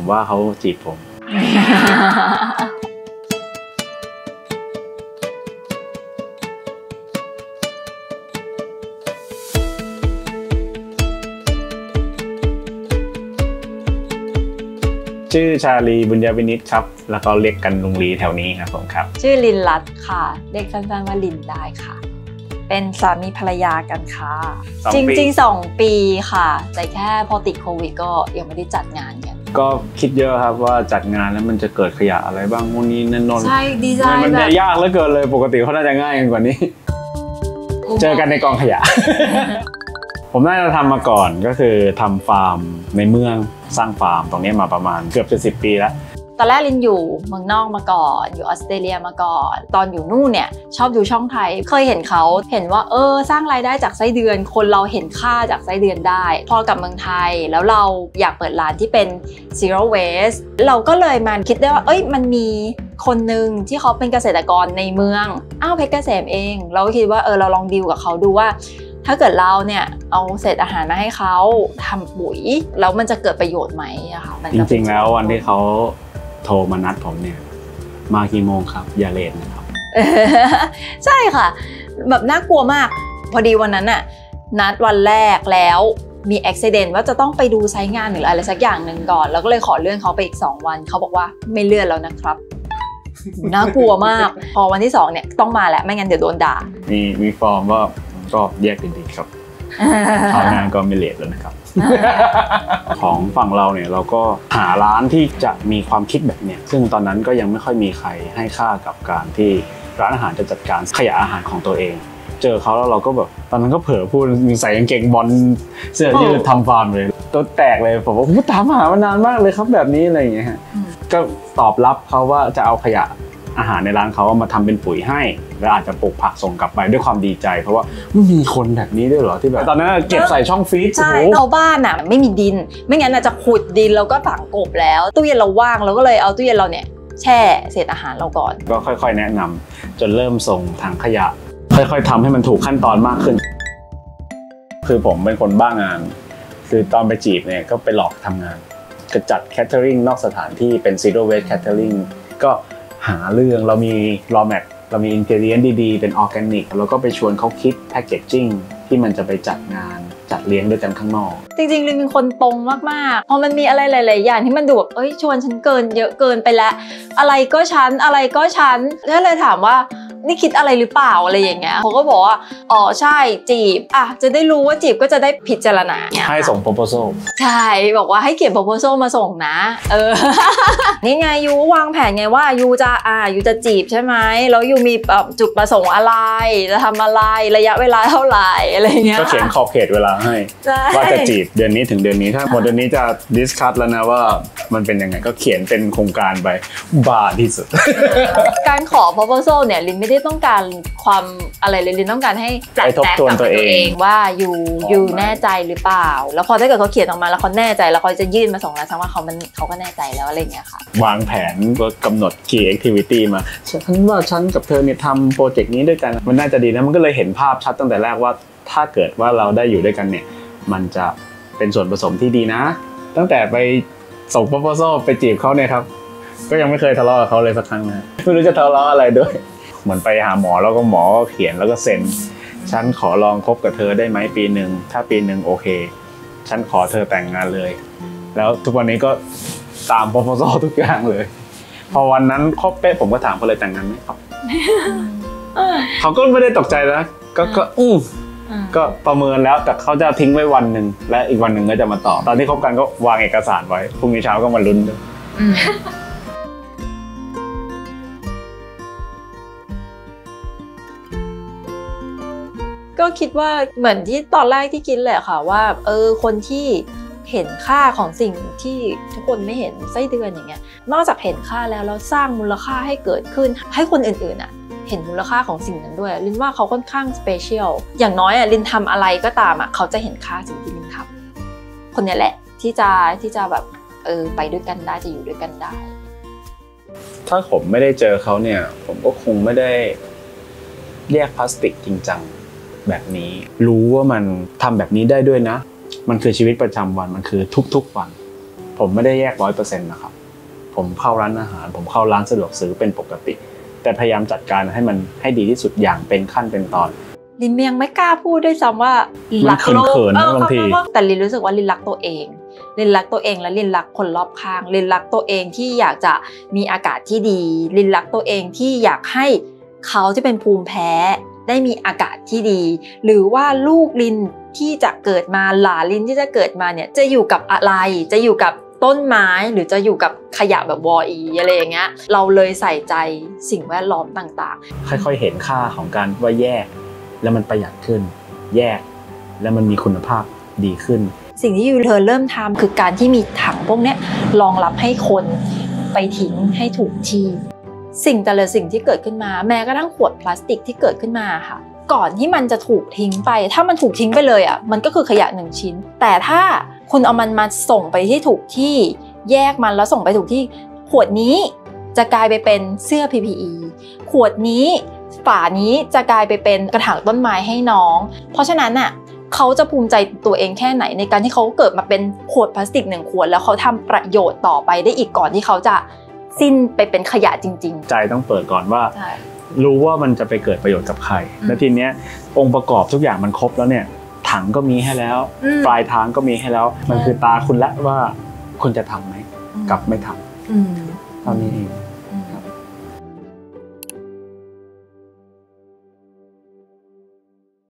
ผมว่าเขาจีบผม ชื่อชาลีบุญญาวินิตครับ แล้วก็เรียกกันลุงลีแถวนี้ครับผมครับ ชื่อลินรัตน์ค่ะ เรียกสั้นๆว่าลินได้ค่ะ เป็นสามีภรรยากันค่ะ สองจปี ริงๆสองปีค่ะ แต่แค่พอติดโควิดก็ยังไม่ได้จัดงานกัน ก็คิดเยอะครับว่าจัดงานแล้วมันจะเกิดขยะอะไรบ้างนู่นนี่นั่นนนใช่ดีไซมันน์แบจะบยากเหลือเกินเลยปกติเขาน่าจะง่ายกันกว่านี้ เจอกันในกองขยะ ผมน่าจะทำมาก่อนก็คือทำฟาร์มในเมืองสร้างฟาร์มตรงนี้มาประมาณเกือบจะสิบปีแล้ว ตอนแรกลินอยู่เมืองนอกมาก่อน อยู่ออสเตรเลียมาก่อน ตอนอยู่นู่นเนี่ยชอบดูช่องไทย เคยเห็นเขาเห็นว่าเออสร้างรายได้จากไส้เดือน คนเราเห็นค่าจากไส้เดือนได้ พอกลับเมืองไทยแล้วเราอยากเปิดร้านที่เป็น zero waste เราก็เลยมาคิดได้ว่า เอ้ยมันมีคนหนึ่งที่เขาเป็นเกษตรกรในเมืองอ้าวเพชรเกษมเอง เราก็คิดว่าเออเราลองดีลกับเขาดูว่าถ้าเกิดเราเนี่ยเอาเศษอาหารมาให้เขาทำปุ๋ย แล้วมันจะเกิดประโยชน์ไหมอะค่ะจจริงๆแล้ววันที่เขา โทรมานัดผมเนี่ย มากี่โมงครับ อย่าเลทนะครับเออใช่ค่ะ แบบน่ากลัวมาก พอดีวันนั้นน่ะนัดวันแรกแล้วมีอุบิเหตุว่าจะต้องไปดูไซต์งานหรืออะไรสักอย่างหนึ่งก่อน แล้วก็เลยขอเลื่อนเขาไปอีก 2 วัน เขาบอกว่าไม่เลื่อนแล้วนะครับน่ากลัวมาก พอวันที่2เนี่ยต้องมาแล้วไม่งั้นเดี๋ยวโดนด่า มีมีฟอร์มว่าก็แยกดีๆครับ คราวหน้าก็ไม่เลทแล้วนะครับ ของฝั่งเราเนี่ยเราก็หาร้านที่จะมีความคิดแบบเนี้ยซึ่งตอนนั้นก็ยังไม่ค่อยมีใครให้ค่ากับการที่ร้านอาหารจะจัดการขยะอาหารของตัวเอง เจอเขาแล้วเราก็แบบตอนนั้นก็เผลอพูดมีใส่กางเกงบอลเสื้อยืดทำฟาร์มเลยตัวแตกเลยผมว่าผมตามหามานานมากเลยครับแบบนี้อะไรอย่างเงี้ยฮะอืมก็ตอบรับเขาว่าจะเอาขยะ อาหารในร้านเขามาทำเป็นปุ๋ยให้ แล้วอาจจะปลูกผักส่งกลับไปด้วยความดีใจ เพราะว่ามีคนแบบนี้ด้วยเหรอที่แบบตอนนั้นเก็บใส่ช่องฟรีซใช่โอ้โหเราบ้านอะไม่มีดิน ไม่งั้นอาจจะขุดดินแล้วก็ฝังกลบแล้ว ตู้เย็นเราว่างเราก็เลยเอาตู้เย็นเราเนี่ยแช่เศษอาหารเราก่อน ก็ค่อยๆ แนะนำจนเริ่มส่งถังขยะ ค่อยๆทำให้มันถูกขั้นตอนมากขึ้น คือผมเป็นคนบ้างาน คือตอนไปจีบเนี่ยก็ไปหลอกทำงานก็จัด catering นอกสถานที่เป็น zero waste catering ก็หาเรื่องเรามี raw mat เรามี ingredient ดีๆ เป็นออร์แกนิกแล้วก็ไปชวนเขาคิด packagingที่มันจะไปจัดงานจัดเลี้ยงด้วยกันข้างนอก จริงๆลินเป็นคนตรงมากๆ พอมันมีอะไรหลาย ๆ อย่างที่มันดูแบบเอ้ยชวนฉันเกินเยอะเกินไปแล้ว อะไรก็ฉันอะไรก็ฉันก็เลยถามว่า นี่คิดอะไรหรือเปล่าอะไรอย่างเงี้ยเขาก็บอกว่าอ๋อใช่จีบอะจะได้รู้ว่าจีบก็จะได้พิจารณาเนี่ยให้ส่ง proposal ใช่บอกว่าให้เขียน proposal มาส่งนะ เออนี่ไงยูวางแผนไงว่ายูจะอ่ายูจะจีบใช่ไหมแล้วยูมีแบบจุดประสงค์อะไรจะทำอะไรระยะเวลาเท่าไหร่อะไรเงี้ยก็เขียนขอบเขตเวลาให้ใช่ว่าจะจีบเดือนนี้ถึงเดือนนี้ถ้าหมดเดือนนี้จะดิสคัตแล้วนะว่ามันเป็นยังไงก็เขียนเป็นโครงการไปบ้าที่สุดการขอ proposal เนี่ยลินไม่ได้ต้องการความอะไรเลยลินต้องการให้ให้ทบทวนตัวเองว่ายูอ๋อยูแน่ใจหรือเปล่า แล้วพอถ้าเกิดเขาเขียนออกมาแล้วเขาแน่ใจแล้วเขาจะยื่นมาส่งแล้วแสดงว่าเขามันเขาก็แน่ใจแล้วอะไรอย่างเงี้ยค่ะ วางแผนก็กำหนด key activity มาฉันว่าฉันกับเธอเนี่ยทำโปรเจกต์นี้ด้วยกันมันน่าจะดีนะมันก็เลยเห็นภาพชัดตั้งแต่แรกว่า ถ้าเกิดว่าเราได้อยู่ด้วยกันเนี่ย มันจะเป็นส่วนผสมที่ดีนะ ตั้งแต่ไปส่ง proposal ไปจีบเขาเนี่ยครับก็ยังไม่เคยทะเลาะกับเขาเลยสักครั้งนะไม่รู้จะทะเลาะอะไรด้วย เหมือนไปหาหมอแล้วก็หมอก็เขียนแล้วก็เซ็นฉันขอลองคบกับเธอได้ไหมปีหนึ่งถ้าปีหนึ่งโอเค ฉันขอเธอแต่งงานเลย แล้วทุกวันนี้ก็ตาม proposal ทุกอย่างเลย พอวันนั้นครบเป๊ะผมก็ถามเขาเลยแต่งงานไหมครับเขาก็ไม่ได้ตกใจนะก็ก็อู้ก็ประเมินแล้วแต่เขาจะทิ้งไว้วันหนึ่งและอีกวันหนึ่งก็จะมาตอบตอนที่คบกันก็วางเอกสารไว้พรุ่งนี้เช้าก็มาลุ้น ก็คิดว่าเหมือนที่ตอนแรกที่คิดแหละค่ะว่า เออคนที่เห็นค่าของสิ่งที่ทุกคนไม่เห็นไส้เดือนอย่างเงี้ย นอกจากเห็นค่าแล้วเราสร้างมูลค่าให้เกิดขึ้น ให้คนอื่นๆอะเห็นมูลค่าของสิ่งนั้นด้วย ลินว่าเขาค่อนข้าง special อย่างน้อยอะลินทำอะไรก็ตามอะเขาจะเห็นค่าสิ่งที่ลินทำคนนี้แหละที่จะที่จะแบบเออไปด้วยกันได้จะอยู่ด้วยกันได้ ถ้าผมไม่ได้เจอเขาเนี่ย ผมก็คงไม่ได้แยกพลาสติกจริงจัง แบบนี้ รู้ว่ามันทำแบบนี้ได้ด้วยนะ มันคือชีวิตประจำวันมันคือทุกๆวันผผมไม่ได้แยกร้อยเปอร์เซ็นต์นะครับ ผมเข้าร้านอาหาร ผมเข้าร้านสะดวกซื้อเป็นปกติ แต่พยายามจัดการให้มันให้ดีที่สุดอย่างเป็นขั้นเป็นตอนลินยังไม่กล้าพูดด้วยซ้ำว่ารักโลกมันเขินๆนะออบางทีเพระว่แต่ลินรู้สึกว่าลินรักตัวเองลินรักตัวเองและลินรักคนรอบข้างลินรักตัวเองที่อยากจะมีอากาศที่ดีลินรักตัวเองที่อยากให้เขาที่เป็นภูมิแพ้ ได้มีอากาศที่ดี หรือว่าลูกลินที่จะเกิดมาหลานลินที่จะเกิดมาเนี่ยจะอยู่กับอะไร จะอยู่กับต้นไม้หรือจะอยู่กับขยะแบบวออีอะไรอย่างเงี้ยเราเลยใส่ใจสิ่งแวดล้อมต่างๆ ค่อยๆเห็นค่าของการว่าแยก แล้วมันประหยัดขึ้น แยก แล้วมันมีคุณภาพดีขึ้น สิ่งที่ยูเธอเริ่มทำคือการที่มีถังพวกเนี้ยรองรับให้คนไปทิ้งให้ถูกที่ สิ่งแต่ละสิ่งที่เกิดขึ้นมา แม้กระทั่งขวดพลาสติกที่เกิดขึ้นมาค่ะ ก่อนที่มันจะถูกทิ้งไป ถ้ามันถูกทิ้งไปเลยอะมันก็คือขยะหนึ่งชิ้น แต่ถ้าคุณเอามันมาส่งไปที่ถูกที่แยกมันแล้วส่งไปถูกที่ ขวดนี้จะกลายไปเป็นเสื้อ PPE ขวดนี้ฝานี้จะกลายไปเป็นกระถางต้นไม้ให้น้อง เพราะฉะนั้นน่ะเขาจะภูมิใจตัวเองแค่ไหนในการที่เขาเกิดมาเป็นขวดพลาสติกหนึ่งขวด แล้วเขาทำประโยชน์ต่อไปได้อีกก่อนที่เขาจะ สิ้นไปเป็นขยะจริงใจต้องเปิดก่อนว่าๆใช่รู้ว่ามันจะไปเกิดประโยชน์กับใครอืมแล้วทีเนี้ยองค์ประกอบทุกอย่างมันครบแล้วเนี่ยถังก็มีให้แล้วอืมปลายทางก็มีให้แล้ว มันใช่คือตาคุณละว่าคุณจะทำไหมกับไม่ทำอืมเท่านี้เอง